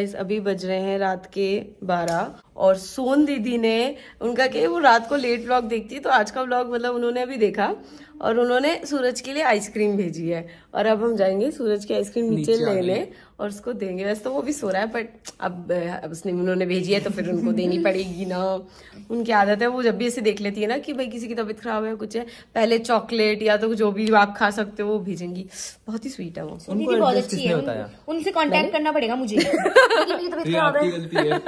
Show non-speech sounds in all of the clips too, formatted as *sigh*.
Guys, अभी बज रहे हैं रात के 12 और सोन दीदी ने उनका क्या वो रात को लेट व्लॉग देखती है तो आज का व्लॉग मतलब उन्होंने अभी देखा। और उन्होंने सूरज के लिए आइसक्रीम भेजी है। और अब हम जाएँगे सूरज की आइसक्रीम नीचे लेने और उसको देंगे। वैसे तो वो भी सो रहा है बट अब अब उसने उन्होंने भेजी है तो फिर उनको देनी *laughs* पड़ेगी ना। उनकी आदत है वो जब भी ऐसे देख लेती है ना कि भाई किसी की तबीयत खराब है कुछ है पहले चॉकलेट या तो जो भी आप खा सकते हो वो भेजेंगी। बहुत ही स्वीट है वो। बहुत अच्छी है। उनसे कॉन्टेक्ट करना पड़ेगा मुझे। *laughs* है। है।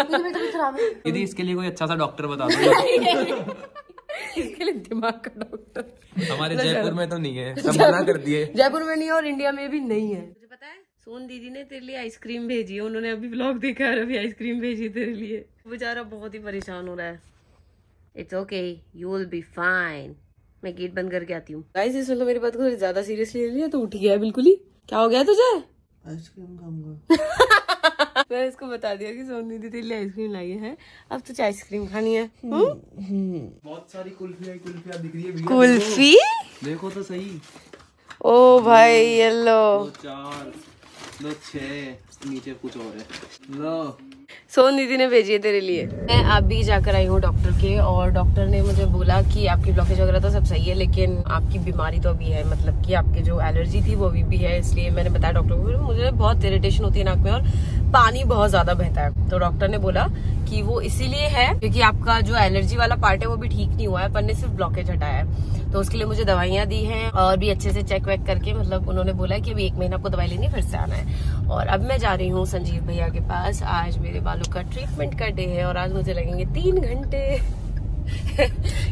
*laughs* है। इसके लिए कोई अच्छा सा डॉक्टर बता दो। इसके लिए दिमाग का डॉक्टर हमारे जयपुर में तो नहीं है *laughs* सब मना कर दिए। जयपुर में नहीं है और इंडिया में भी नहीं है। मुझे पता है सोन दीदी ने तेरे लिए आइसक्रीम भेजी है उन्होंने अभी ब्लॉग देखा है और अभी आइसक्रीम भेजी तेरे लिए। बेचारा बहुत ही परेशान हो रहा है। It's okay you will be fine मैं गेट बंद करके आती हूँ। गाइस इसमें तो मेरी बात को ज़्यादा सीरियसली ले लिया तो उठ गया बिल्कुल ही। क्या हो गया तुझे? आइसक्रीम खाऊँगा। *laughs* *laughs* मैं इसको बता दिया कि सोनी दीदी ले आइसक्रीम लाई है। अब तो चाय आइसक्रीम खानी है हम्म? बहुत सारी कुल्फिया कुल्फिया दिख रही है कुल्फी? देखो। तो सही। ओ भाई येलो चार दो छह नीचे कुछ और है। लो। सोन दीदी ने भेजी है तेरे लिए। मैं अभी जाकर आई हूँ डॉक्टर के और डॉक्टर ने मुझे बोला कि आपकी ब्लॉकेज वगैरह तो सब सही है, लेकिन आपकी बीमारी तो अभी है मतलब कि आपके जो एलर्जी थी वो अभी भी है, इसलिए मैंने बताया डॉक्टर को। मुझे बहुत इरिटेशन होती है नाक में और पानी बहुत ज़्यादा बहता है। तो डॉक्टर ने बोला कि वो इसीलिए है क्योंकि आपका जो एलर्जी वाला पार्ट है वो भी ठीक नहीं हुआ है पर ने सिर्फ़ ब्लॉकेज हटाया है। तो उसके लिए मुझे दवाइयाँ दी हैं और भी अच्छे से चेक वेक करके मतलब उन्होंने बोला कि अभी एक महीना आपको दवाई लेनी फिर से आना है। और अब मैं जा रही हूँ संजीव भैया के पास। आज मेरे बालों का ट्रीटमेंट का डे है और आज मुझे लगेंगे तीन घंटे।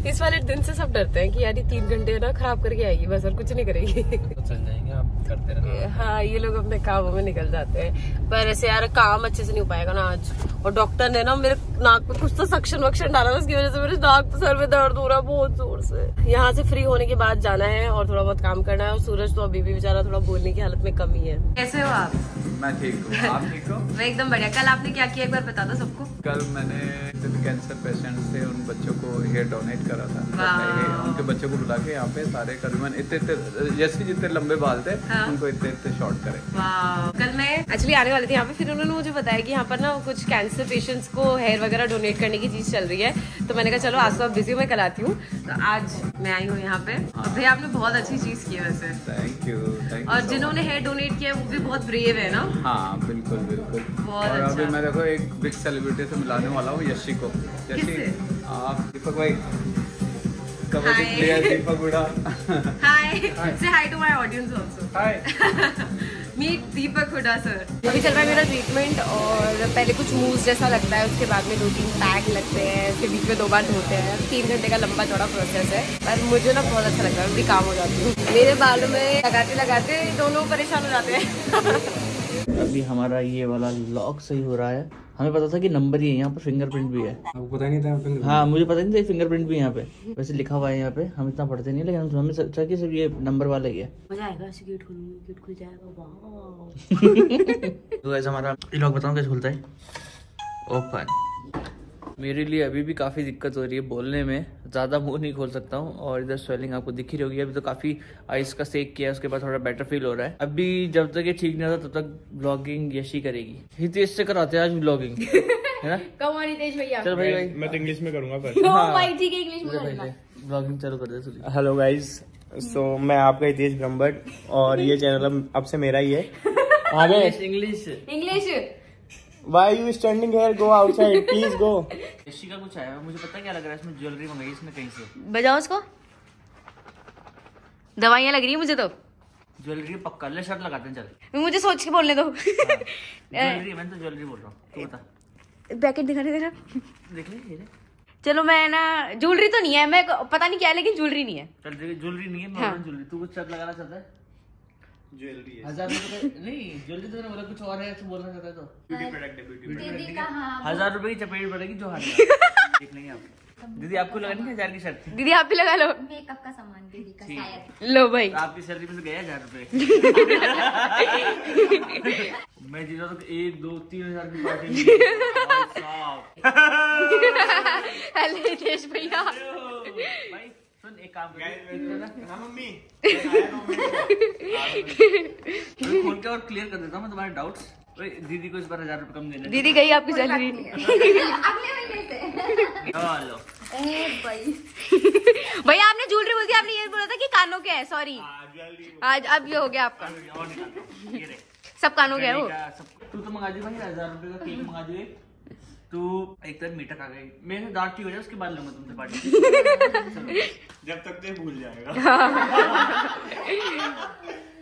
इस वाले दिन से सब डरते हैं कि यार ये तीन घंटे ना खराब करके आएगी बस और कुछ नहीं करेगी। तो चल जाएँगे आप करते रहना हाँ ये लोग अपने कामों में निकल जाते हैं। पर ऐसे यार काम अच्छे से नहीं हो पाएगा ना आज। और डॉक्टर ने ना मेरे नाक पे कुछ तो सक्शन वक्शन डाला था उसकी वजह से मेरे नाक पे सर में दर्द हो रहा है बहुत ज़ोर से। यहाँ से फ्री होने के बाद जाना है और थोड़ा बहुत काम करना है और सूरज तो अभी भी बेचारा थोड़ा बोलने की हालत में कमी है। कैसे हो आप? मैं ठीक हूँ। आप ठीक हो? *laughs* मैं एकदम बढ़िया। कल आपने क्या किया? एक बार बता दो सबको। कल मैंने जितने कैंसर पेशेंट थे उन बच्चों को हेयर डोनेट करा था। उनके बच्चों को बुला के यहाँ पे सारे करीबन इतने इतने जैसे जितने लंबे बाल थे हाँ। उनको इतने इतने शॉर्ट करे। कल मैं एक्चुअली आने वाली थी यहाँ पे फिर उन्होंने मुझे बताया कि यहाँ पर ना कुछ कैंसर पेशेंट्स को हेयर वगैरह डोनेट करने की चीज़ चल रही है। तो मैंने कहा चलो आज तो आप बिज़ी मैं कल आती हूँ। तो आज मैं आई हूँ यहाँ पे। और भैया आपने बहुत अच्छी चीज़ की है वैसे। थैंक यू और जिन्होंने हेयर डोनेट किया वो भी बहुत ब्रेव है ना? हाँ बिल्कुल बिल्कुल। बहुत और अभी अच्छा। मैं देखो एक बिग सेलिब्रिटी से मिलाने वाला हूँ यशी को। यशी किससे? आप दीपक भाई। बुढ़ा। हाय से hi to my audience also hi meet Deepak Hooda sir अभी चल रहा है मेरा ट्रीटमेंट और पहले कुछ मूव जैसा लगता है, उसके बाद में दो तीन पैक लगते हैं, उसके बीच में दो बार धोते हैं। तीन घंटे का लंबा चौड़ा प्रोसेस है। पर मुझे ना बहुत अच्छा लगता है, मैं भी काम हो जाती हूँ। मेरे बालों में लगाते लगाते दोनों परेशान हो जाते हैं। *laughs* अभी हमारा ये वाला लॉक सही हो रहा है। हमें पता था कि नंबर ही है यहाँ पर फिंगरप्रिंट भी है। आपको पता नहीं था फिंगर हाँ मुझे पता नहीं था फिंगरप्रिंट भी यहाँ पे। वैसे लिखा हुआ है यहाँ पे हम इतना पढ़ते नहीं लेकिन हमें सोचा कि सिर्फ़ ये नंबर वाला ही है। मज़ा आएगा गेट गेट खुल जाएगा वाह *laughs* तो ऐसा हमारा लॉक बताऊँ कैसे खुलता है? ओपन मेरे लिए अभी भी काफ़ी दिक्कत हो रही है बोलने में। ज़्यादा मुँह नहीं खोल सकता हूँ और इधर स्वेलिंग आपको दिख ही रही होगी। अभी तो काफ़ी आइस का सेक किया है उसके बाद थोड़ा बेटर फील हो रहा है। अभी जब तक ये ठीक नहीं होता तब तक ब्लॉगिंग यशी करेगी। हितेश से कराते हैं आज ब्लॉगिंग है ना? *laughs* कम और नितेश भैया। चल भाई भाई। मैं तो इंग्लिश में करूँगा पर ओ भाई ठीक है इंग्लिश में करना ब्लॉगिंग चालू कर दे हेलो गाइस सो मैं आपका हितेश ब्रह्मट और ये चैनल अब अब से मेरा ही है। आगे English English why you standing here go outside please go Yashi का कुछ आया है। मुझे पता क्या लग रहा है इसमें ज्वेलरी मंगाई इसने कहीं से? बजाओ उसको दवाइयाँ लग रही है मुझे तो। ज्वेलरी पक्का। ले शर्ट लगाते हैं चल। मुझे सोच के बोलने दो। ज्वेलरी मैं तो ज्वेलरी बोल रहा हूँ। तू बता। पैकेट दिखा दे तेरा। देख ले चलो मैं ना ज्वेलरी तो नहीं है। मैं पता नहीं क्या है लेकिन ज्वेलरी नहीं है। ज्वेलरी नहीं है हाँ। ज्वेलरी तू कुछ शर्ट लगाना चाहता है? ज्वेलरी हज़ार रुपए नहीं ज्वेलरी तो बोला कुछ और है बोलना चाहता है तो। ब्यूटी प्रोडक्ट है ब्यूटी दीदी हज़ार रुपए की चपेट पड़ेगी जो हाथ देख लेंगे आप दीदी आपको लगानी है हज़ार की शर्ट? दीदी आप भी लगा लो। मेकअप का सामान दीदी का शायद। लो भाई। तो आपकी सैलरी में से गया हज़ार रुपए। *laughs* मैं जीता तो एक दो तीन हज़ार की पार्टी *laughs* भैया। भाई। सुन एक काम कर। हाँ मम्मी। *laughs* खोल के और क्लियर कर देता हूँ मैं तुम्हारे डाउट्स दीदी को इस बार हज़ार रुपए कम देने दीदी गई आपकी सैलरी *laughs* चलो। भैया आपने ज्वेलरी बोल दी आपने ये बोला था कि कानों के है सॉरी आज अब ये हो गया आपका। हूँ। सब कानों के है वो। तू तो मंगा दी भाई हज़ार रुपए का केक मंगा दिए तू एक तरह मीठा खा गई। मेरे से दांत ठीक हो जाए उसके बाद लूँगा तुमसे पार्टी *laughs* *laughs* जब तक तो भूल जाएगा।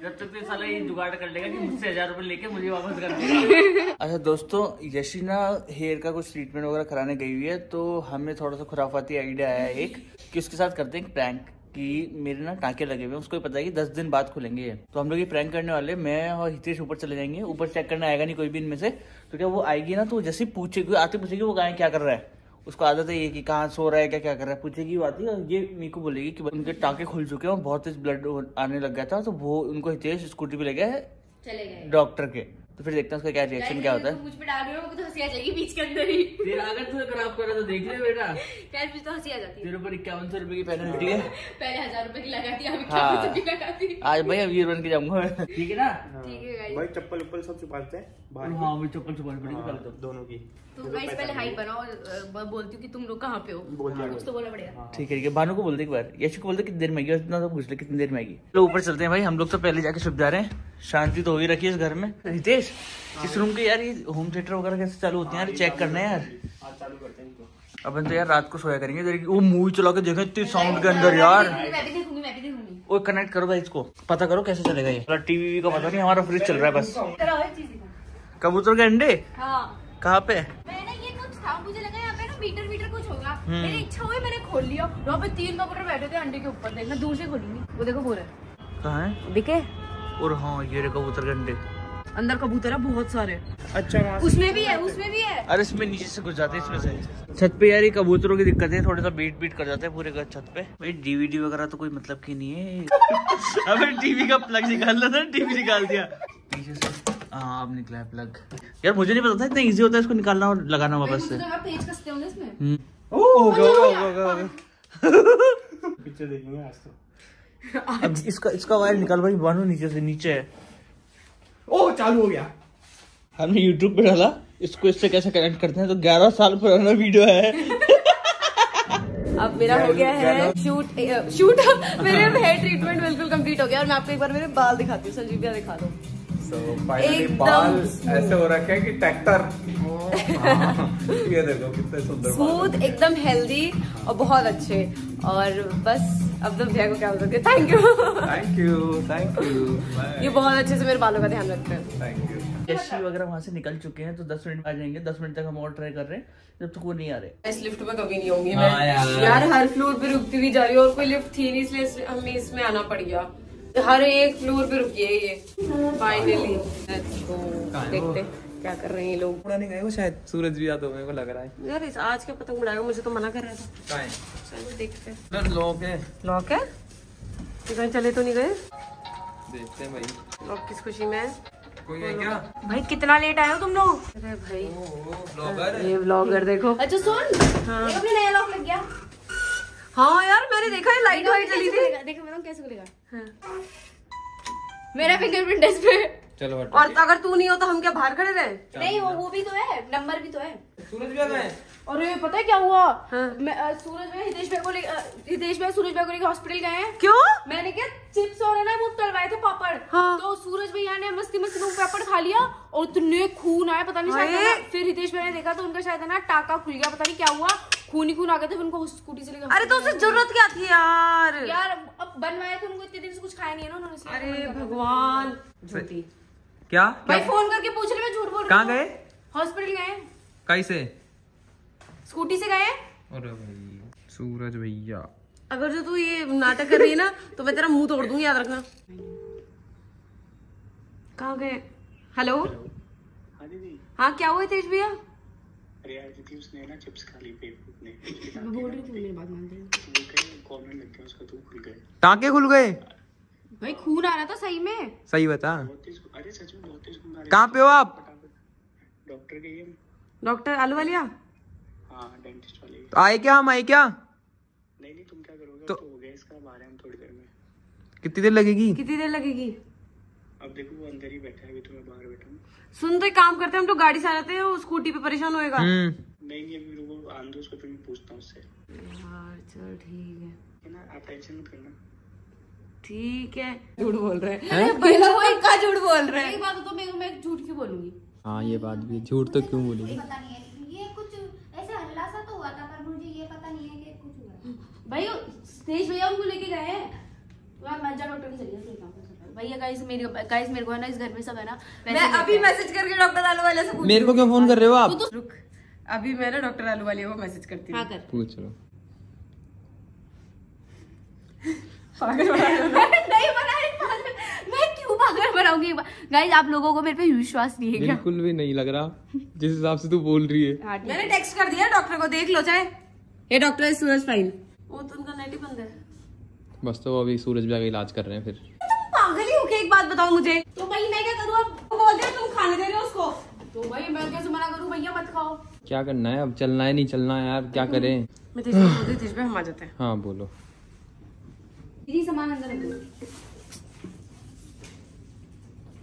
जब तक तो साला ये जुगाड़ कर लेगा कि मुझसे हज़ार रुपए लेके मुझे वापस कर देगा *laughs* अच्छा दोस्तों यशी ना हेयर का कुछ ट्रीटमेंट वगैरह कराने गई हुई है तो हमें थोड़ा सा खुराफाती आइडिया आया है एक कि उसके साथ करते हैं प्रैंक कि मेरे ना टाँके लगे हुए हैं उसको पता है कि दस दिन बाद खुलेंगे तो हम लोग ये प्रैंक करने वाले मैं और हितेश ऊपर चले जाएँगे। ऊपर चेक करने आएगा नहीं कोई भी इनमें से। तो क्या वो आएगी ना तो जैसे ही पूछेगी आते पूछेगी वो गाय क्या कर रहा है? उसको आदत है ये कि कहाँ सो रहा है क्या क्या कर रहा है? पूछेगी वो आती है और ये को बोलेगी कि उनके टाँके खुल चुके हैं और बहुत तेज ब्लड आने लग गया था तो वो उनको हितेश स्कूटी पे ले गया है गए। डॉक्टर के। तो फिर देखते हैं उसका क्या रिएक्शन क्या होता है। मुझ पे डाल रहे हो तो हँसी आ जाएगी बीच के अंदर ही। तेरा अगर खराब करा तो देख ले बेटा। खैर फिर तो हँसी आ जाती है? तेरे ऊपर इक्यावन सौ रुपए की पेनल्टी है। पहले हज़ार रुपए की लगाती है अभी हाँ। की लगाती आज भाई अभी बन के जाऊँगा ठीक है ना? ठीक है भाई चप्पल उप्पल सब छुपाते हैं हाँ भाई चप्पल छुपानी पड़ेगी तो। दोनों की। तो गाइस पहले हाई बनाओ और बोलती हूँ कि तुम लोग कहाँ पे हो? बोल दिया कुछ तो बोलना पड़ेगा ठीक है ठीक है भानु को बोल दे एक बार। यश को बोल दे कितनी देर में आएगी इतना तो पूछ ले कितनी देर में आएगी। तो ऊपर चलते हैं भाई हम लोग तो पहले जाके छुप जा रहे हैं। शांति तो हो ही रखी है इस घर में। रितेश इस रूम के यार ये होम थिएटर वगैरह कैसे चालू होते हैं यार? चेक करना है यार। हाँ चालू करते हैं अपन तो यार रात को सोया करेंगे वो मूवी चला के देखें इतनी साउंड के अंदर यार। मैं भी देखूँगी मैं भी देखूँगी। वो कनेक्ट करो भाई इसको। पता करो कैसे चलेगा ये। टीवी का पता नहीं हमारा फ्रिज चल रहा है बस। कबूतर के अंडे? हाँ। कहाँ पे? मैंने ये कुछ था मुझे लगा यहाँ पे ना मीटर मीटर कुछ होगा। हम्म। मेरी इच्छा हुई मैंने खोल लिया। वहाँ पे तीन कबूतर बैठे थे अंडे के ऊपर। देखना दूर से खोलूँगी। वो देखो पूरे कहाँ है? दिखे? और हाँ ये कबूतर के अंडे। अंदर कबूतर है बहुत सारे। अच्छा उसमें भी है उसमें भी है। अरे इसमें नीचे से घुस जाते हैं इसमें से। छत पे यार ये कबूतरों की दिक्कत है थोड़ा सा बीट बीट कर जाते हैं पूरे घर छत पे। भाई डीवीडी वगैरह तो कोई मतलब की नहीं है। *laughs* अबे टीवी का प्लग निकालना था टीवी निकाल दिया। अब निकला है प्लग यार मुझे नहीं पता था इतना इजी होता है इसको निकालना और लगाना वापस से। पेज कसते होंगे इसमें। हम्म। ओ हो गया हो गया हो गया, हो गया पिक्चर देखेंगे आज तो। अब इसका इसका वायर निकाल भाई बानो नीचे से नीचे है। ओ चालू हो गया। हमने यूट्यूब पे डाला इसको इससे कैसे कनेक्ट करते हैं? तो 11 साल पुराना वीडियो है। अब मेरा हो गया है शूट शूट मेरे हेयर ट्रीटमेंट बिल्कुल कंप्लीट हो गया। और मैं आपको एक बार मेरे बाल दिखाती हूँ संजीव भैया दिखा दो। सो फाइनली एकदम। बाल ऐसे हो रखे हैं कि ट्रैक्टर ये देखो कितने सुंदर स्मूथ एकदम हेल्दी और बहुत अच्छे। और बस अब तो भैया को क्या बोल सकते thank you thank you thank you ये बहुत अच्छे से मेरे बालों का ध्यान रखते हैं। थैंक यू यशी वगैरह वहाँ से निकल चुके हैं तो 10 मिनट में आ जाएँगे। 10 मिनट तक हम और ट्राई कर रहे हैं जब तक वो नहीं आ रहे। इस लिफ्ट में कभी नहीं होंगी। हाँ मैं यार। यार हर फ्लोर पे रुकती हुई जा रही हूँ और कोई लिफ्ट थी नहीं इसलिए हमें इसमें आना पड़ गया। हर एक फ्लोर पे रुकी है ये फाइनली देखते क्या कर रहे हैं ये लोग। उड़ा नहीं गए वो शायद सूरज भी यादव मेरे को लग रहा है। यार इस आज के पतंग उड़ाएगा मुझे तो मना कर रहा था। चलो देखते हैं। लोग हैं। लॉक है? कहीं चले तो नहीं गए? देखते हैं भाई। लॉक किस खुशी में है? कोई है क्या? भाई कितना लेट आए हो तुम लोग? अरे भाई। ओ ब्लॉगर ये ब्लॉगर देखो। अच्छा सुन। हाँ। अपने नया लॉक लग गया। हाँ यार मैंने देखा है लाइट वाइट चली थी। देखो मैं कैसे खुलेगा। हाँ। मेरा फिंगरप्रिंट है इस पे। चलो और अगर तू नहीं हो तो हम क्या बाहर खड़े रहे? नहीं वो वो भी तो है नंबर भी तो है। सूरज भी आ गए। अरे पता है क्या हुआ? हाँ। मैं अ, सूरज भाई हितेश भाई को ले हितेश भाई सूरज भाई को लेकर हॉस्पिटल गए हैं। क्यों? मैंने क्या चिप्स और है ना वो तलवाए थे पापड़। हाँ। तो सूरज भैया ने मस्ती मस्ती में पापड़ खा लिया और इतने खून आया पता नहीं शायद है फिर हितेश भाई ने देखा तो उनका शायद है ना टाका खुल गया पता नहीं क्या हुआ। खून ही खून आ गया था फिर उनको स्कूटी से लेकर अरे तो उसे ज़रूरत क्या थी यार? यार अब बनवाया तो उनको इतने दिन से कुछ खाया नहीं है ना उन्होंने अरे भगवान। झूठी। क्या? भाई फ़ोन करके पूछ रहे मैं झूठ बोल रही कहाँ हूँ। गए? हॉस्पिटल गए। कैसे? स्कूटी से गए। अरे भाई सूरज भैया। अगर जो तू ये नाटक कर रही है ना तो मैं तेरा मुँह तोड़ दूँगी याद रखना। कहाँ गए? हेलो? हाँ क्या हुआ तेज भैया? अरे आज थी उसने ना चिप्स खा ली ने मैं बोल रही थी मेरी बात मान रही वो कहीं कॉर्नर लग गया उसका तो खुल गए टाँके खुल गए? भाई खून आ रहा था सही में। सही बता। अरे सच में बहुत तेज खून आ रहा कहाँ पे हो आप? डॉक्टर के ये। डॉक्टर आलू वालिया हाँ डेंटिस्ट वाले। तो आए क्या हम आए क्या? नहीं नहीं तुम क्या करोगे? तो- तो, हो गया इसका बारे हम थोड़ी देर में। कितनी देर लगेगी? कितनी देर लगेगी? अब देखो वो अंदर ही बैठा है अभी तो मैं बाहर बैठा सुन तो एक काम करते हैं हम तो गाड़ी से आ जाते हैं वो स्कूटी पे परेशान होएगा। हम्म। नहीं नहीं अभी वो आन दो उसको फिर मैं पूछता हूँ उससे। यार चल ठीक है। ना आप टेंशन मत करना। ठीक है। झूठ बोल रहे हैं। कोई का झूठ बोल रहे हैं। एक बात तो मैं मैं झूठ क्यों बोलूँगी? हाँ ये बात भी झूठ तो क्यों बोलूँगी? पता नहीं है। ये कुछ ऐसे हल्ला सा तो हुआ था पर मुझे ये पता नहीं है कि कुछ हुआ। भाई स्टेज भैया उनको लेके गए हैं। यार मैं जा डॉक्टर चलिए ठीक है भैया गाइस मेरे गाइस मेरे को है ना इस घर में सब है ना मैं अभी मैसेज करके डॉक्टर आलू वाले से पूछ मेरे को क्यों फ़ोन कर रहे हो आप? रुक अभी मैं ना डॉक्टर आलू वाले को मैसेज करती हूँ। हाँ कर। पूछ लो पागल *laughs* नहीं बनाए मैं क्यों पागल बनाऊँगी? गाइस आप लोगों को मेरे पे विश्वास नहीं है बिल्कुल भी नहीं लग रहा। जिस हिसाब से तू बोल रही है। हाँ, मैंने टेक्स्ट कर दिया डॉक्टर को देख लो चाहे। ये डॉक्टर है सूरज फाइन वो तो उनका नेट ही बंद है। बस तो वो अभी सूरज भी का इलाज कर रहे हैं फिर तुम पागल ही हो के एक बात बताओ मुझे। तो भाई मैं क्या करूँ अब? बोल दे तुम खाने दे रहे हो उसको। तो भाई मैं कैसे मना करूँ? भैया मत खाओ। क्या करना है? अब चलना है नहीं चलना है यार क्या करें? मैं तेज पे बोलती तेज पे हम आ जाते हैं। हाँ बोलो। दीदी सामान अंदर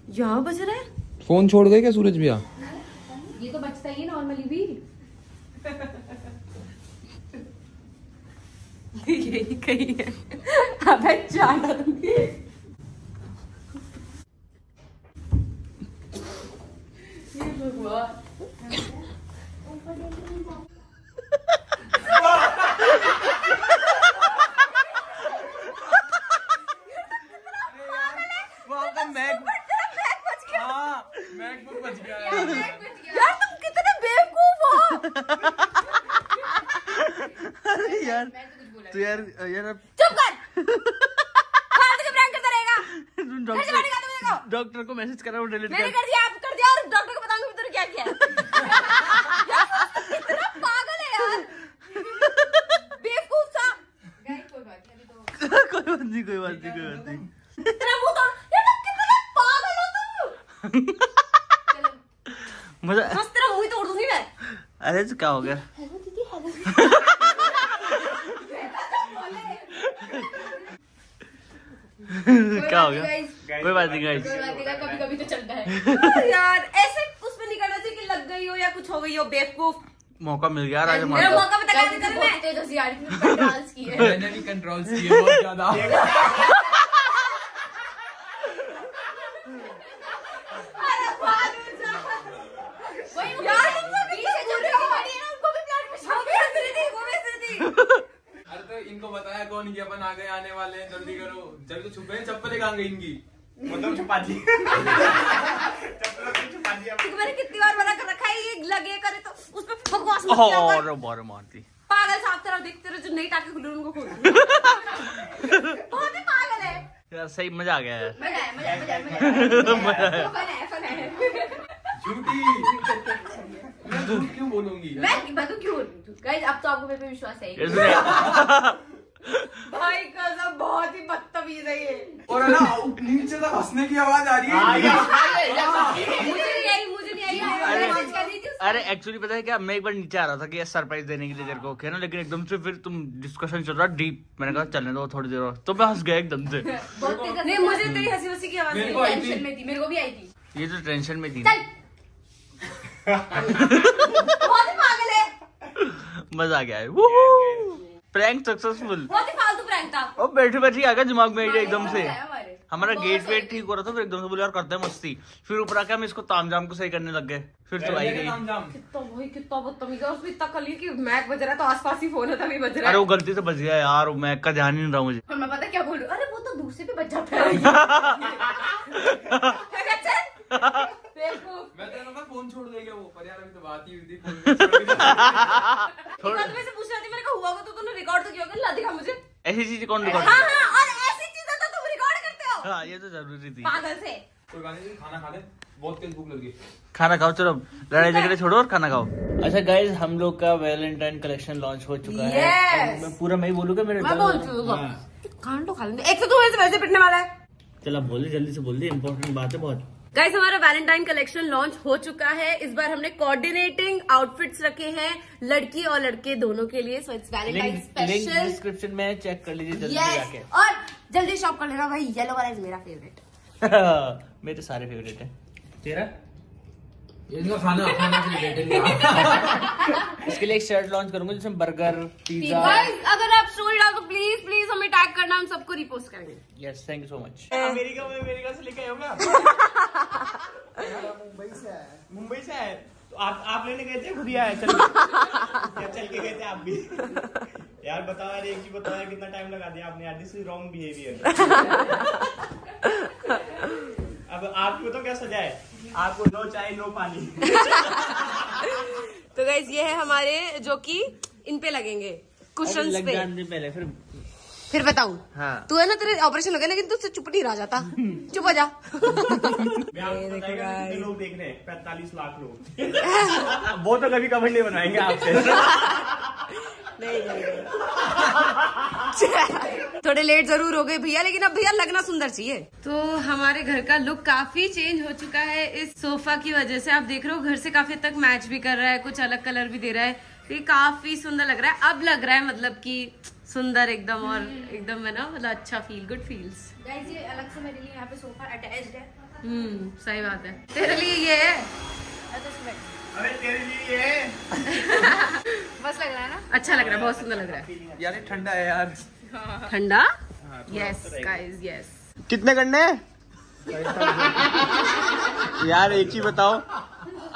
यहाँ बज रहा है? फ़ोन छोड़ गए क्या सूरज भैया? ये तो बचता ही है नॉर्मली भी। *laughs* यही कही है। अबे जाना तुम हो यार तो यार यार चुप कर। डॉक्टर को। मैसेज करा वो डिलीट कर दिया आप कर दिया। बताऊँगी तूने क्या किया यार कितना पागल है यार। बेवकूफ़ सा कोई बात नहीं कोई बात नहीं कोई बात नहीं। तेरा मुँह तोड़। यार तुम पागल हो तुम मज़ा बस तेरा मुँह तोड़ दूँगी मैं। अरे तो क्या हो गया? *laughs* क्या हो गया? कोई बात नहीं गाइस कभी कभी तो चलता है। *laughs* यार ऐसे उसमें नहीं करना चाहिए कि लग गई हो या कुछ हो गई हो बेवकूफ़? मौका मिल गया मेरा मौका बता कर मैं? तेज हँसी आ रही थी डांस की है। मैंने भी कंट्रोल किए बहुत ज़्यादा। हो। है में तो इनको बताया कौन कि अपन आ गए आने वाले हैं जल्दी करो। जब तो छुपे चप्पल चप्पलें गई इनकी? मतलब छुपा दी क्योंकि मैंने कितनी बार मना कर रखा है ये लगे करे तो उस पे बकवास मत किया कर। और बार मारती पागल साहब तरह देखते रहो जो नहीं टाके खुले उनको खोल बहुत ही पागल है। यार सही मज़ा आ गया। यार मज़ा है मज़ा आया मज़ा आया मज़ा *laughs* फन है फन है। झूठी। मैं झूठ क्यों बोलूँगी? मैं मैं तो क्यों गाइस अब तो आपको मेरे पे विश्वास है ही। भाई कसम बहुत ही बदतमीज है ये। और है ना नीचे तक हंसने की आवाज़ आ रही है। मुझे नहीं आई मुझे नहीं आई। मैं आवाज़ कर रही थी अरे एक्चुअली पता है क्या? मैं एक बार नीचे आ रहा था कि यार सरप्राइज़ देने के लिए तेरे को क्या ना? लेकिन एकदम से फिर तुम डिस्कशन चल रहा डीप मैंने कहा चलने दो थोड़ी देर और। तो मैं हंस गया एकदम से। नहीं मुझे तेरी हँसी हँसी की आवाज़ मेरे नहीं को आई टेंशन थी। में थी मेरे को भी आई थी। ये तो टेंशन में थी बहुत पागल है। *laughs* मज़ा आ गया। है प्रैंक सक्सेसफुल बहुत ही फालतू प्रैंक था। और बैठे बैठे आ गया दिमाग में आइडिया एकदम से। हमारा गेट। वेट ठीक हो रहा था फिर एकदम से बोले यार करते हैं मस्ती। फिर ऊपर आके हम इसको तामझाम को सही करने लग गए। फिर तो आई गई। कितना कितना बदतमीज है। उसमें इतना कल कि मैक बज रहा है तो आसपास ही फ़ोन है तभी बज रहा अरे वो गलती से बच गया यार वो मैं का ध्यान ही नहीं रहा मुझे। मैं पता क्या बोल रही अरे वो तो दूसरे पे बच जाता है। *laughs* मैं तो फ़ोन छोड़ देगा वो? पर यार अभी तो बात ही हुई थी *laughs* तो होगा ला दिखा मुझे। ऐसी चीज़ कौन रिकॉर्ड हाँ हाँ, और ऐसी चीज़ें तो तुम रिकॉर्ड करते हो। हाँ ये तो ज़रूरी थी। पागल से। कोई खाना खा ले बहुत तेज भूख लगी। खाना खाओ चलो लड़ाई झगड़े छोड़ो और खाना खाओ। अच्छा गाइज़ हम लोग का वैलेंटाइन कलेक्शन लॉन्च हो चुका है। Yes! मैं पूरा मैं ही बोलूँगा मेरे मैं बोल चुकी खान तो खा लेंगे। एक तो तुम्हें से वैसे पिटने वाला है। चलो बोल दे जल्दी से बोल दे इम्पोर्टेंट बात है बहुत। गाइस हमारा वैलेंटाइन कलेक्शन लॉन्च हो चुका है। इस बार हमने कोऑर्डिनेटिंग आउटफिट्स रखे हैं लड़की और लड़के दोनों के लिए। So it's Valentine special description में चेक कर लीजिए जल्दी yes. और जल्दी शॉप कर लेना भाई। येलो वाला इज़ मेरा फेवरेट *laughs* मेरे सारे फेवरेट है। तेरा? इनका खाना *laughs* खाना के लिए इसके लिए एक शर्ट लॉन्च करूँगा जिसमें बर्गर पिज्जा अगर आप स्टोरी डालो तो प्लीज़ प्लीज़ हमें टैग करना हम सबको रिपोस्ट करेंगे। Yes thank you so much America में अमेरिका से लेके आए होगा मुंबई से आए। मुंबई से आए? तो आप आप लेने गए थे? खुद ही आए? चल। के चल के गए थे आप भी? यार बताओ यार एक चीज़ बताओ यार कितना टाइम लगा दिया आपने? यार दिस इज़ रॉन्ग बिहेवियर अब आपको तो क्या सजा है? आपको नो चाय नो पानी। *laughs* तो गाइज़ ये है हमारे जो कि इन पे लगेंगे कुशन लग पे। पहले फिर फिर बताऊँ? हाँ। तू है ना तेरे ऑपरेशन हो गया लेकिन तुझसे चुप नहीं रह जाता। *laughs* चुप हो जा। लोग देख रहे हैं? पैतालीस लाख लोग। *laughs* वो तो कभी कमेंट नहीं बनाएँगे आपसे। नहीं नहीं। *laughs* थोड़े लेट ज़रूर हो गए भैया लेकिन अब भैया लगना सुंदर चाहिए। तो हमारे घर का लुक काफ़ी चेंज हो चुका है। इस सोफा की वजह से आप देख रहे हो घर से काफ़ी तक मैच भी कर रहा है कुछ अलग कलर भी दे रहा है। तो ये काफ़ी सुंदर लग रहा है। अब लग रहा है मतलब कि सुंदर एकदम और एकदम है ना मतलब अच्छा फील गुड फील्स ये अलग से मेरे लिए यहाँ पे सोफा अटैच्ड है। हम्म सही बात है। तेरे लिए ये है? बस लग रहा है ना? अच्छा लग रहा है बहुत सुंदर लग रहा है। यार ये ठंडा है यार। ठंडा? यस गाइस यस कितने करने हैं यार एक चीज़ बताओ।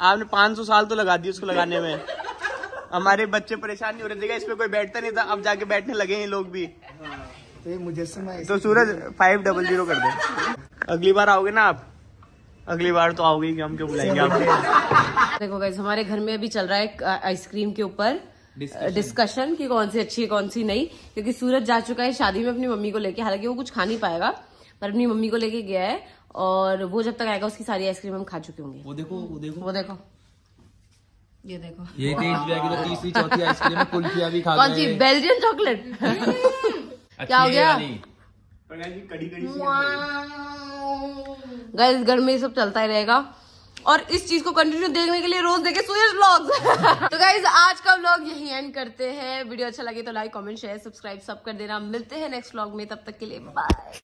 आपने 500 साल तो लगा दिए उसको लगाने में। हमारे बच्चे परेशान नहीं हो रहे थे इस पे कोई बैठता नहीं था अब जाके बैठने लगे हैं लोग भी। तो ये है तो सूरज फाइव डबल ज़ीरो कर दे। अगली बार आओगे ना आप? अगली बार तो आओगे कि हम क्यों बुलाएँगे आपको? देखो गाइस हमारे घर में अभी चल रहा है आइसक्रीम के ऊपर डिस्कशन कि कौन सी अच्छी है कौन सी नहीं क्योंकि सूरज जा चुका है शादी में अपनी मम्मी को लेके हालाँकि वो कुछ खा नहीं पाएगा पर अपनी मम्मी को लेके गया है और वो जब तक आएगा उसकी सारी आइसक्रीम हम खा चुके होंगे। वो देखो वो देखो। वो देखो। ये देखो। ये आएगी तो तीसरी चौथी आइसक्रीम कुल्फिया भी खा कौन सी? बेल्जियन *laughs* चॉकलेट क्या हो गया? कड़ी कड़ी गाइस घर में ये सब चलता ही रहेगा। और इस चीज़ को कंटिन्यू देखने के लिए रोज देखे सूरज ब्लॉग्स तो गाइज़ आज का ब्लॉग यही एंड करते हैं। वीडियो अच्छा लगे तो लाइक कमेंट शेयर सब्सक्राइब सब कर देना। मिलते हैं नेक्स्ट ब्लॉग में। तब तक के लिए बाय